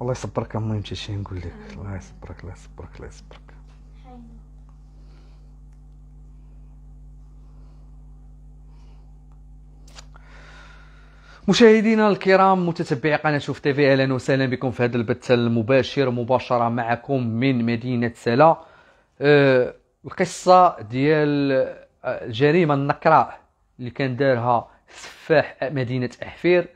الله يصبرك المهم شي نقول لك. الله يصبرك الله يصبرك الله يصبرك. مشاهدينا الكرام متتبعي قناه شوف تيفي أهلا وسهلا بكم في هذا البث المباشر مباشرة معكم من مدينة سلا. أه القصة ديال الجريمه النكراء اللي كان دارها سفاح مدينة أحفير.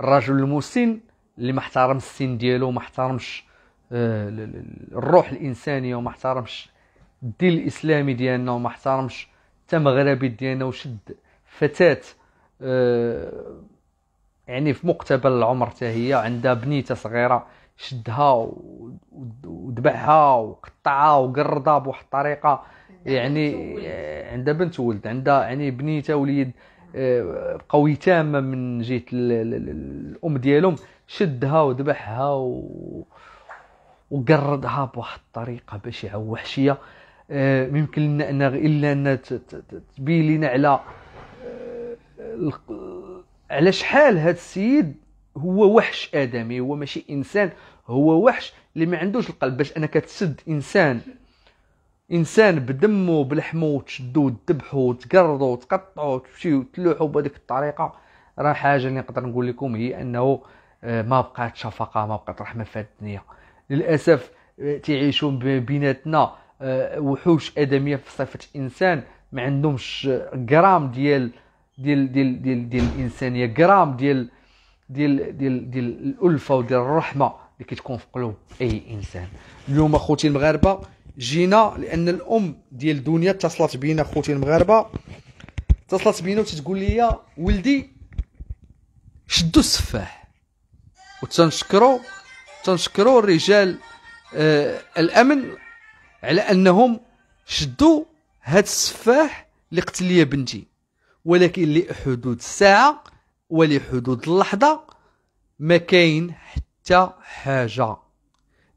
الرجل المسن اللي ما احترم السن ديالو ما احترمش آه، الروح الإنسانية وما احترمش الدين الإسلامي ديالنا وما احترمش حتى مغربي ديالنا وشد فتاة آه، يعني في مقتبل العمر حتى هي عندها بنيتة صغيرة شدها وذبحها وقطعها وقرضها بواحد الطريقة. يعني عندها بنت ولد عندها يعني بنيتة وليد آه، قوي تامة من جهة الأم ديالهم. شدها وذبحها و... وقردها بواحد الطريقة بشعه وحشيه آه، ممكن لنا ان إلا إن تبين لنا على آه، على شحال هذا السيد هو وحش آدمي. هو ماشي إنسان هو وحش اللي ما عندوش القلب. باش انك تسد إنسان إنسان بدمه بلحمه وتشدو وتذبحو وتقرضو وتقطعو وتمشيو وتلوحو بهذيك الطريقة راه حاجة اللي نقدر نقول لكم هي أنه ما بقات شفقة ما بقات رحمة في الدنيا للأسف آه، تعيشوا بيناتنا آه، وحوش آدمية في صفة إنسان ما عندهمش غرام ديال ديال ديال ديال ديال الإنسانية. غرام ديال ديال ديال ديال الألفة وديال الرحمة اللي كتكون في قلوب أي إنسان. اليوم أخوتي المغاربة جينا لأن الأم ديال دنيا اتصلت بينا أخوتي المغاربة. اتصلت بينا وتتقول لي ولدي شدوا السفاح. وتنشكروا تنشكروا الرجال آه الأمن على أنهم شدوا هاد السفاح اللي قتل لي بنتي. ولكن لحدود الساعة ولحدود اللحظه ما كاين حتى حاجة.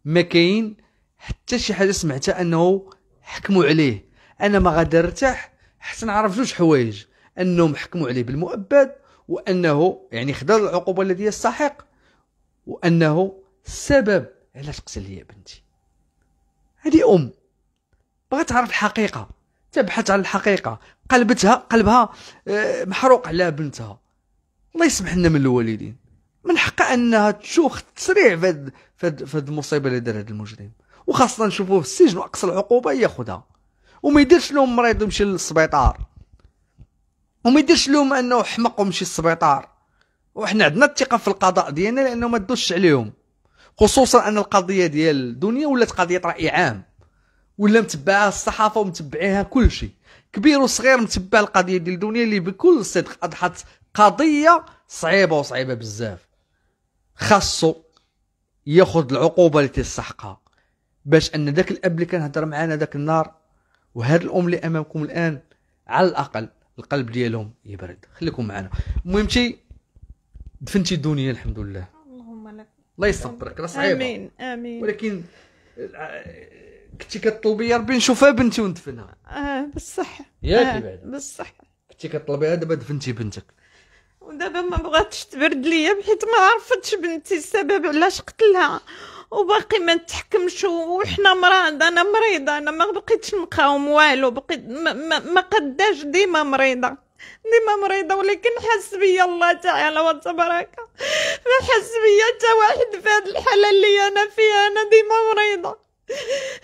ما كاين حتى شي حاجة سمعتها أنه حكموا عليه. أنا ما غادي نرتاح حتى نعرف جوج حوايج. أنهم حكموا عليه بالمؤبد وأنه يعني خدا العقوبة التي يستحق. وأنه السبب علاش قتل لي بنتي. هذه أم. بغات تعرف الحقيقة. تبحث عن الحقيقة. قلبتها قلبها آه، محروق على بنتها. الله يسمح لنا من الوالدين. من حقها أنها تشوف تسريع في هذه المصيبة اللي دار هذا المجرم. وخاصة نشوفوه في السجن وأقصى العقوبة ياخذها. وما يديرش لهم مريض يمشي للسبيطار. وما يديرش لهم أنه حمق ومشي للسبيطار. وحنا عندنا الثقة في القضاء ديالنا لأنه ما دوش عليهم. خصوصا أن القضية ديال الدنيا ولات قضية رأي عام. ولا متبعها الصحافة ومتبعيها كل شيء. كبير وصغير متبع القضية ديال الدنيا اللي بكل صدق أضحت قضية صعيبة وصعيبة بزاف. خاصو ياخذ العقوبة اللي تستحقها. باش أن ذاك الأب اللي كان هضر معانا ذاك النهار وهاد الأم اللي أمامكم الآن على الأقل القلب ديالهم يبرد. خليكم معنا. المهم شي دفنتي الدنيا الحمد لله اللهم لك. الله يصبرك راه صعيبة. آمين آمين. ولكن كنتي كطلبي يا ربي نشوفها بنتي وندفنها آه بالصح. ياك آه بالصح. كنتي كطلبيها دابا دفنتي بنتك. ودابا ما بغاتش تبرد ليا بحيث ما عرفتش بنتي السبب علاش قتلها. وباقي ما نتحكمش وحنا مرض أنا مريضة أنا ما بقيتش نقاوم والو بقيت ما, ما, ما قداش ديما مريضة. ديما مريضة ولكن حس بيا الله تعالى وتبارك ما حس بيا حتى واحد في هذه الحالة اللي أنا فيها. أنا ديما مريضة.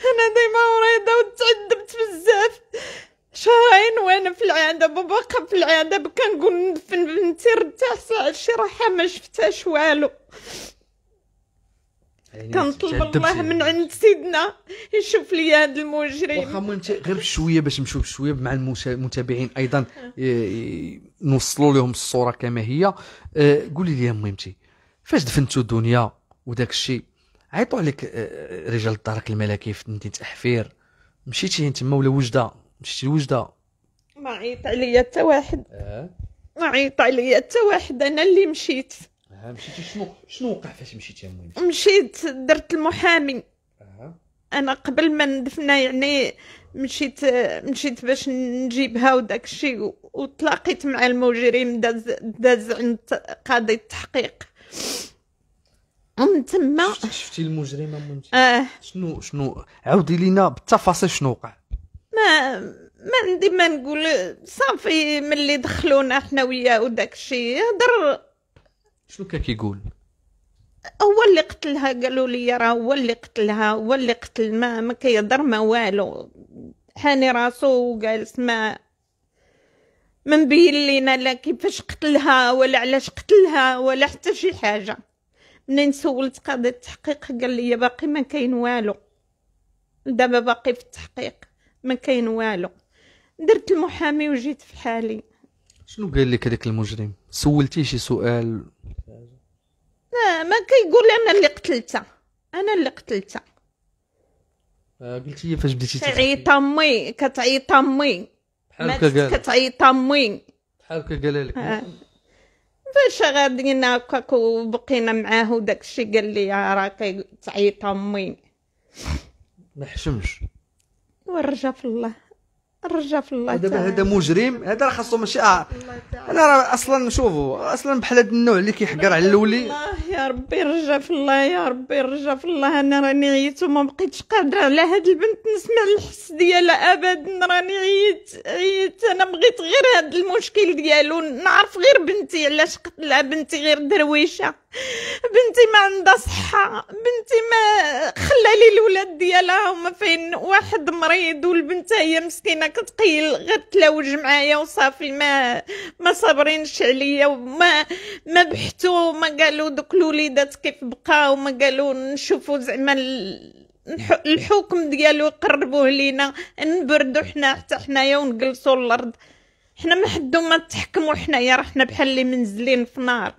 أنا ديما مريضة وتعذبت بزاف. شهرين وأنا في العياده بابا في العياده كنقول ندفن بنتي رتاح ساعه شي راحه ما شفتهاش والو. كنطلب الله من عند سيدنا يشوف لي هذا المجرم. واخا انت غير بشوية باش نمشيو بشوية مع المتابعين. أيضا نوصلوا لهم الصورة كما هي. آه، قولي لي مهمتي فاش دفنتو الدنيا وداك الشيء؟ عيطوا عليك آه، رجال الدرك الملكي في مدينه احفير مشيتي تما ولا وجدة؟ مشيتي لوجدة؟ ما عيط عليا حتى واحد. ما عيط عليا حتى واحد. أنا اللي مشيت. مشيتي شنو شنو وقع فاش مشيتي المهم مشيت درت المحامي. آه أنا قبل ما ندفنا يعني مشيت مشيت باش نجيبها وداك الشيء وتلاقيت مع المجرم داز داز عند قاضي التحقيق. ومن تما شفتي المجرمه ممتاز آه. شنو شنو؟ عاودي لينا بالتفاصيل شنو وقع. ما ما عندي ما نقول صافي ملي دخلونا حنا وياه وداك الشيء هضر شنو كان كيقول؟ هو اللي قتلها قالوا لي راه هو اللي قتلها هو اللي قتل ما ما كيهضر ما والو. حاني راسو وجالس ما ما مبين لينا لا كيفاش قتلها ولا علاش قتلها ولا حتى شي حاجة. منين سولت قاضي التحقيق قال لي باقي ما كاين والو. دابا باقي في التحقيق ما كاين والو. درت المحامي وجيت في حالي. شنو قال لك هذاك المجرم؟ سولتيه شي سؤال؟ لا ما كيقول أنا اللي قتلتها. أنا اللي قتلتها. آه، قلتي لي فاش بديتي تعيط أمي كتعيط أمي. بحال ما هكا قال. كتعيط أمي. بحال هكا قال لك. آه. فاش غاديين هكاك وبقينا معاه وداك الشيء قال لي راه كتعيط أمي. ما حشمش. ورجا في الله. رجا في الله دابا. هذا مجرم. هذا راه خاصو ماشي آه. أنا راه أصلا شوفوا أصلا بحال هذا النوع اللي كيحقر على الاولي الله يا ربي رجا في الله يا ربي رجا في الله. أنا راني عييت وما بقيتش قادرة على هاد البنت. نسمع الحس ديالها ابدا. راني عييت عييت. أنا بغيت غير هاد المشكل ديالو. نعرف غير بنتي علاش قتلها بنتي غير درويشة. بنتي ما عندها صحة. بنتي ما خلى لي الولاد ديالها. هما فين؟ واحد مريض والبنت هي مسكينة كتقيل. غير تلاوج معايا وصافي. ما ما صابرينش عليا وما ما بحثوا ما قالوا دوك الوليدات كيف بقاو ما قالوا نشوفوا زعما ال- الح- الحكم ديالو يقربوه لينا نبردوا حنا حتى حنايا ونجلسوا الأرض. حنا ما حدو ما تحكموا حنايا. راه حنا بحال اللي منزلين في نار.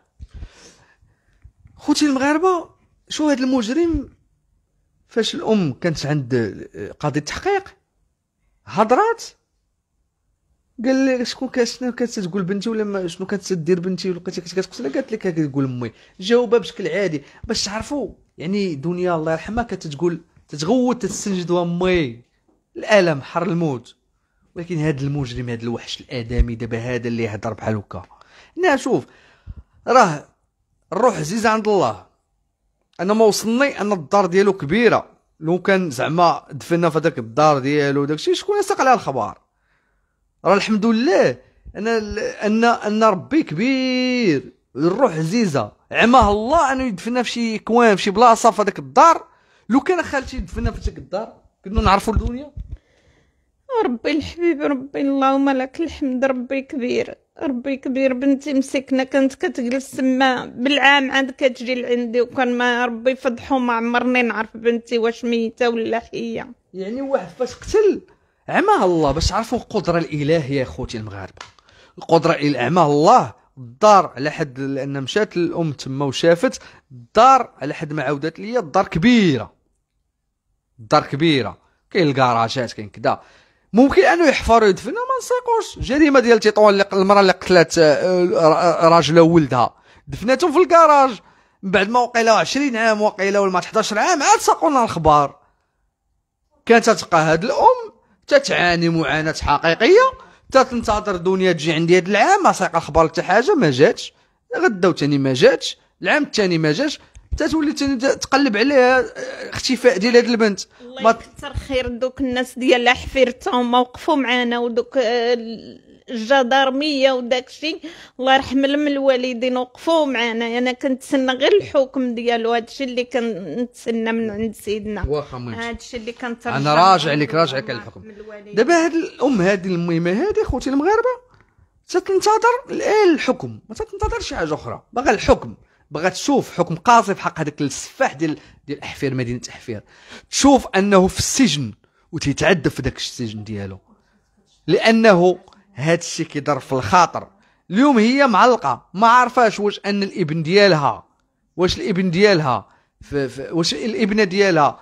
خوتي المغاربة شو هذا المجرم؟ فاش الأم كانت عند قاضي التحقيق هضرات. قال لي شكون شنو كانت تقول بنتي ولا شنو كانت تدير بنتي؟ ولقيتي كنت كتقتلها قالت لك كتقول امي جاوبها بشكل عادي. باش تعرفوا يعني دنيا الله يرحمها كانت تقول تتغوت تستنجد امي الألم حر الموت. ولكن هذا المجرم هذا الوحش الآدمي دابا هذا اللي يهضر بحال هكا. لا شوف راه الروح عزيزة عند الله. أنا ما وصلني ان الدار ديالو كبيرة. لو كان زعما دفنا في هذاك الدار ديالو داكشي شكون يساق عليها الخبر راه الحمد لله أنا ان أن ربي كبير. الروح عزيزة. عماه الله انه يدفنا في شي كوان في شي بلاصة في هذاك الدار. لو كان خالتي يدفنا في هذاك الدار كنا نعرفوا الدنيا. ربي الحبيب ربي اللهم لك الحمد ربي كبير ربي كبير. بنتي مسكنة كانت كتجلس تما بالعام عاد كتجي لعندي وكان ما ربي فضحو ما عمرني نعرف بنتي واش ميتة ولا حية يعني واحد فاش قتل عماه الله. باش تعرفوا القدرة الإلهية يا خوتي المغاربة. القدرة إلى عماه الله. الدار على حد لأن مشات الأم تما وشافت الدار على حد ما عاودت ليا الدار كبيرة. الدار كبيرة. كاين الكراجات كاين كذا ممكن أنه يحفر ويدفن ما نسيقوش جريمة ديال تيطوان اللي المرأة اللي قتلت آه، راجلها وولدها دفناتهم في الكراج. من بعد ما وقيله 20 عام وقيله ولا 11 عام عاد ساقونا الخبار. كانت تبقى هاد الأم تتعاني معاناة حقيقية تتنتظر الدنيا تجي عندي هاد العام ما ساق أخبار حتى حاجة ما جاتش. غدا وتاني ما جاتش العام الثاني ما جاش تتولي تقلب عليها آه، اختفاء ديال هاد البنت. الله ما يكثر خير دوك الناس ديال حفيرتهم وقفوا معانا ودوك آه، الجدارمية وداك الشيء الله يرحم لهم الوالدين وقفوا معانا أنا كنتسنى غير الحكم ديالو هادشي اللي كنتسنى من عند سيدنا. واخا هادشي اللي كنت أنا راجع لك- راجع لك الحكم. دابا هاد الام هادي المهمة هادي خوتي المغاربة تتنتظر الان الحكم. ما تتنتظرش حاجة أخرى باغا الحكم. باغا تشوف حكم قاسي في حق هذاك السفاح ديال ديال أحفير مدينة أحفير. تشوف أنه في السجن وتيتعذب في ذاك السجن ديالو. لأنه هاد الشيء كيضر في الخاطر. اليوم هي معلقة. ما عارفاش واش أن الإبن ديالها واش الإبن ديالها في في واش الإبنة ديالها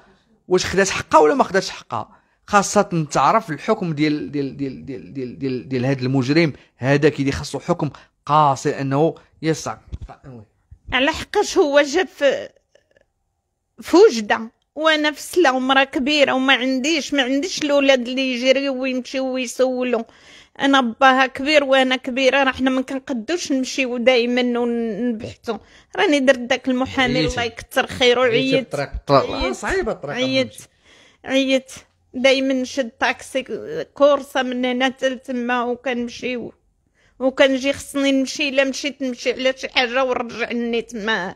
واش خدات حقها ولا ما خداتش حقها. خاصة تعرف الحكم ديال ديال ديال ديال ديال ديال, ديال هذا المجرم. هذا كيدي خاصو حكم قاسي أنه يسع على حقاش هو جا في في وجده وأنا في سلا ومرا كبيرة وما عنديش ما عنديش الاولاد اللي يجريو ويمشيو ويسولوا أنا باها كبير وأنا كبيرة راه حنا ما كنقدوش نمشيو دائما ونبحثوا راني درت داك المحامي. الله يكثر خيره عييت. صعيبه الطريق عييت. عييت. دايما نشد طاكسي كورسة من هنا حتى لتما وكنمشي وكنجي خصني نمشي إلا مشيت نمشي على شي حاجة ونرجع النيت ما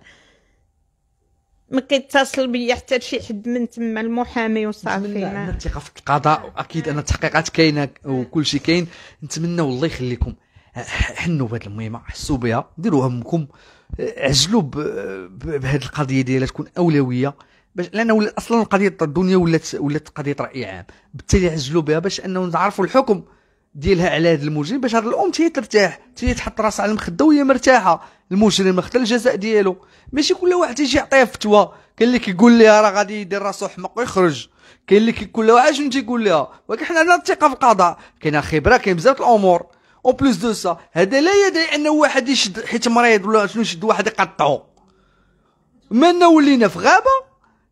ما كيتصل بيا حتى شي حد من تما المحامي وصافي. ما. الثقة في القضاء وأكيد أن التحقيقات كاينة وكل شيء كاين. نتمنى والله يخليكم حنوا بهذه المهمة حسوا بها ديروا همكم عجلوا بهذه القضية ديالها تكون أولوية. باش لأن أصلا قضيه الدنيا ولات ولات قضية رأي عام. بالتالي عجلوا بها باش أنه نعرفوا الحكم. ديالها على هذا المجرم باش هذه الام تهي ترتاح تهي تحط راسها على المخدة وهي مرتاحة. المجرم اختار الجزاء ديالو. ماشي كل واحد يجي يعطيها فتوى. كاين اللي كيقول لها راه غادي يدير راسو حمق ويخرج. كاين اللي كيقول لها انت تيقول لها؟ ولكن حنا عندنا الثقة في القضاء. كاينة خبرة كاين بزاف الأمور. en plus de ça هذا لا يدري أنه واحد يشد حيت مريض ولا شنو يشد واحد يقطعو. مالنا ولينا في غابة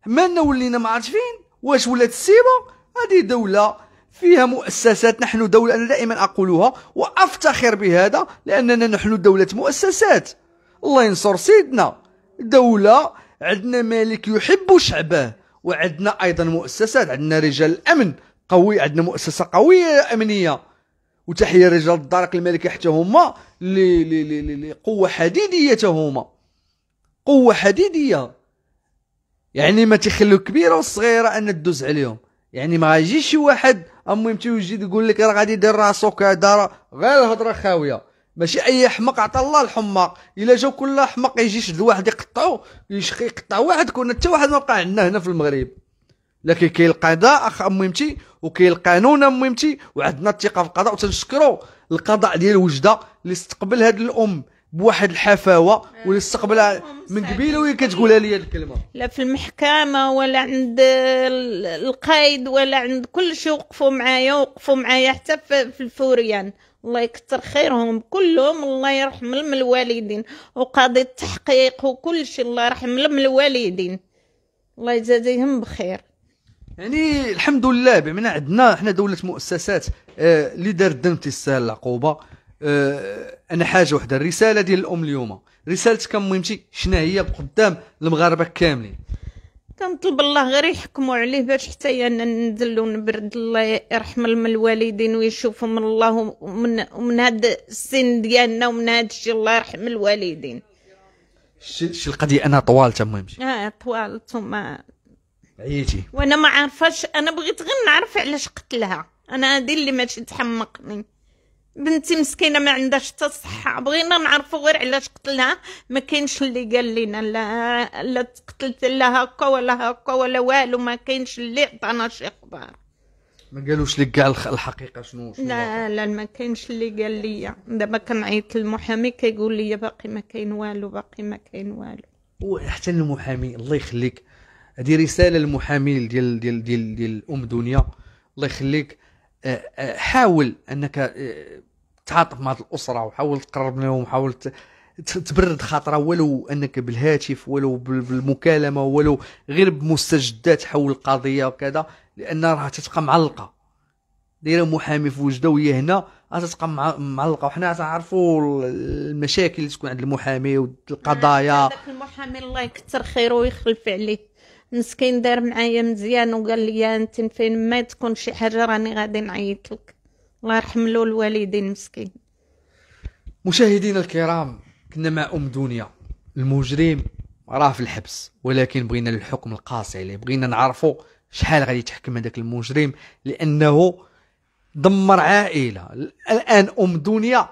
مالنا ولينا ما عرفت فين. واش ولات السيبة؟ هذه دوله فيها مؤسسات نحن دولة أنا دائما أقولها وأفتخر بهذا لأننا نحن دولة مؤسسات. الله ينصر سيدنا. دولة عندنا ملك يحب شعبه وعندنا أيضا مؤسسات عندنا رجال الأمن قوي عندنا مؤسسة قوية أمنية. وتحية رجال الدرك الملكي حتى هما لقوة حديدية هما قوة حديدية. يعني ما تخلو الكبيرة والصغيرة أن تدوز عليهم. يعني ما غايجيش شي واحد المهم تيوجد يقول لك راه غادي يدير راسو كذا غير الهضرة خاوية. ماشي أي حمق عطى الله الحماق. إلا جاو كل حمق يجي يشد واحد يقطعو يشخ- يقطع واحد كون حتى واحد ما بقى عندنا هنا في المغرب. لكن كاين القضاء أخ مهمتي وكاين القانون مهمتي وعندنا الثقة في القضاء وتنشكروا القضاء ديال وجدة اللي استقبل هذه الأم. بواحد الحفاوة واللي استقبلها من قبيلة وهي كتقولها لي الكلمة. لا في المحكمة ولا عند ال- القايد ولا عند كل شيء وقفوا معايا وقفوا معايا حتى في الفوريان. الله يكثر خيرهم كلهم الله يرحم لهم الوالدين. وقاضي التحقيق وكل شيء الله يرحم لهم الوالدين. الله يجازيهم بخير. يعني الحمد لله بمعنى عندنا حنا دولة مؤسسات آه، اللي دارت ذنب تستاهل العقوبة. آه، أنا حاجة وحدة الرسالة ديال الأم اليوم. رسالتك كم مهمتي شنو هي؟ قدام المغاربة كاملين. كنطلب الله غير يحكموا عليه باش حتى أنا ننزل ونبرد الله يرحم الوالدين ويشوفوا من الله ومن ومن هذا السن ديالنا ومن هذا الشيء الله يرحم الوالدين. شي القضية أنا طوال تا مهمتي آه طوالت وما عييتي. وأنا ما عارفاش أنا بغيت غير نعرف علاش قتلها. أنا هذه اللي ماشي تحمقني. بنتي مسكينة ما عندهاش حتى الصحه بغينا نعرفوا غير علاش قتلها. ما كاينش اللي قال لنا لا لا قتلت لا هكا ولا هكا ولا والو ما كاينش اللي عطانا شي أخبار ما قالوش لك كاع الحقيقة شنو شنو لا لا ما كاينش اللي قال لي دابا كنعيط للمحامي كيقول لي باقي ما كاين والو باقي ما كاين والو. وحتى المحامي الله يخليك. هذه رسالة للمحامي ديال ديال ديال ديال أم دنيا. الله يخليك. حاول أنك آه، تعاطف مع الأسرة وحاول تقرب ت- ت- تبرد خاطرها ولو أنك بالهاتف ولو بال- بالمكالمة ولو غير بمستجدات حول القضية وكذا لأن راها تتبقى معلقة. دايرة محامي في وجدة وهي هنا غتبقى مع- معلقة وحنا تعرفوا المشاكل اللي تكون عند المحامي والقضايا. هذاك المحامي الله يكثر خيره ويخلف عليه. مسكين دار معايا مزيان وقال لي أنت فين؟ ما تكون شي حاجة راني غادي نعيط لك. الله يرحم له الوالدين مسكين. مشاهدينا الكرام كنا مع أم دنيا المجرم راه في الحبس ولكن بغينا الحكم القاسي عليه بغينا نعرفوا شحال غادي يتحكم هذاك المجرم لأنه دمر عائلة. الآن أم دنيا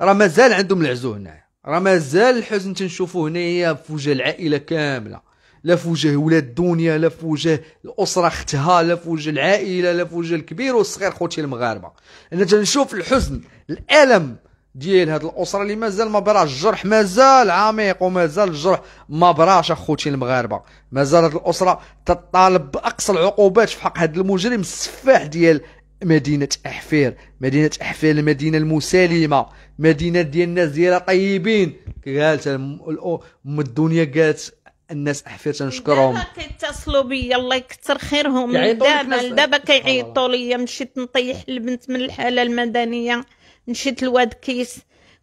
راه مازال عندهم العزو هنا راه مازال الحزن تنشوفوه هنايا في وجه العائلة كاملة. لا في وجه ولاد دنيا لا في وجه الأسرة أختها لا في وجه العائلة لا في وجه الكبير والصغير خوتي المغاربة. أنا تنشوف الحزن الألم ديال هاد الأسرة اللي مازال ما براش الجرح مازال عميق ومازال الجرح ما براش أخوتي المغاربة. مازال هاد الأسرة تطالب بأقصى العقوبات في حق هاد المجرم السفاح ديال مدينة أحفير مدينة أحفير المدينة المسالمة مدينة ديال الناس ديالها طيبين. قالت الدنيا قالت الناس احفير تنشكرهم. دابا كيتصلوا بيا الله يكثر خيرهم. دابا دابا كيعيطوا ليا. مشيت نطيح البنت من الحالة المدنية. مشيت لواد كيس.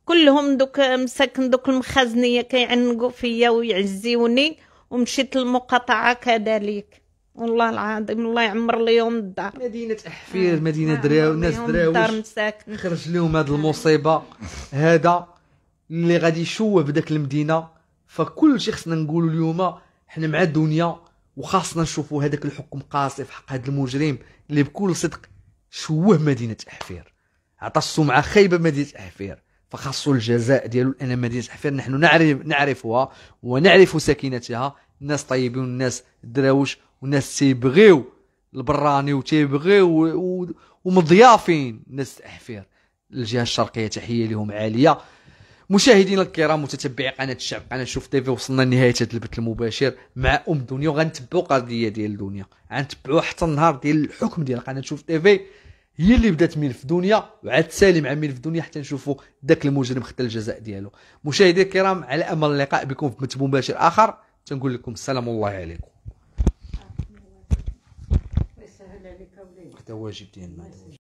كلهم دوك مساكن دوك المخازنية كيعنقوا فيا ويعزيوني. ومشيت للمقاطعة كذلك. والله العظيم الله يعمر ليهم الدار. مدينة احفير مدينة دراو يعمر ناس ليهم الدار دراوش خرج لهم هذه المصيبة. هذا اللي غادي يشوه بداك المدينة. فكل شيء خصنا نقولوا اليوم حنا مع الدنيا وخاصنا نشوفوا هذاك الحكم قاسي في حق هذا المجرم اللي بكل صدق شوه مدينة احفير عطى السمعه خايبة مدينة احفير فخاصو الجزاء ديالو لأن مدينة احفير نحن نعرف نعرفها ونعرف سكينتها الناس طيبين والناس دراوش والناس تيبغيو البراني وتيبغيو ومضيافين. الناس احفير الجهة الشرقية تحية لهم عالية. مشاهدينا الكرام متتبعي قناة الشعب قناة شوف تيفي وصلنا لنهاية هذا البث المباشر مع أم دنيا وغنتبعوا قضية ديال دنيا. غنتبعوا حتى النهار ديال الحكم ديال قناة شوف تيفي هي اللي بدات ملف دنيا وعاد تسالي مع ملف دنيا حتى نشوفوا ذاك المجرم خد الجزاء ديالو. مشاهدينا الكرام على أمل اللقاء بكم في بث مباشر آخر. تنقول لكم السلام الله عليكم هذا واجب ديالنا.